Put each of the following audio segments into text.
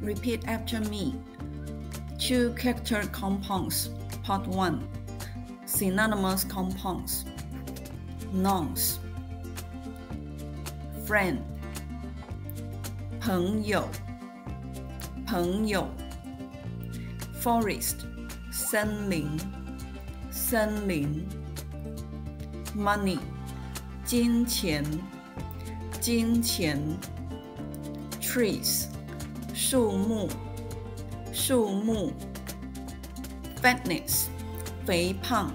Repeat after me. Two character compounds. Part 1. Synonymous compounds. Nouns. Friend. 朋友，朋友。Forest. 森林，森林。Money. 金钱，金钱。Trees. 树木，树木；fatness，肥胖，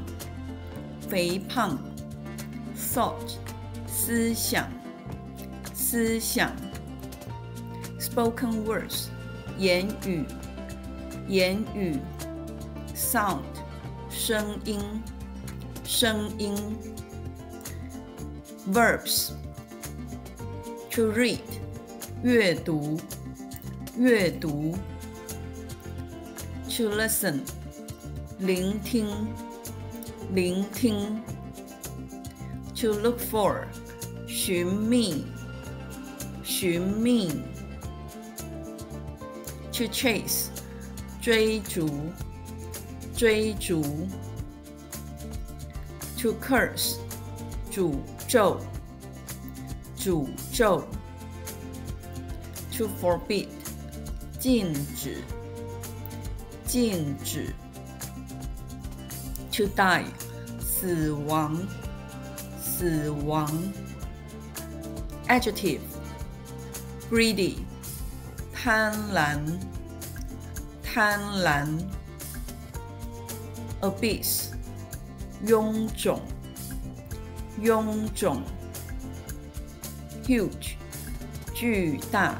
肥胖；thought，思想，思想；spoken words，言语，言语；sound，声音，声音；verbs，to read，阅读。 阅读，to listen，聆听，聆听；to look for，寻觅，寻觅；to chase，追逐，追逐；to curse，诅咒，诅咒；to forbid。 禁止，禁止。To die，死亡，死亡。Adjective，greedy，贪婪，贪婪。Abyss，臃肿，臃肿。Huge，巨大。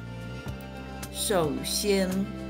首先。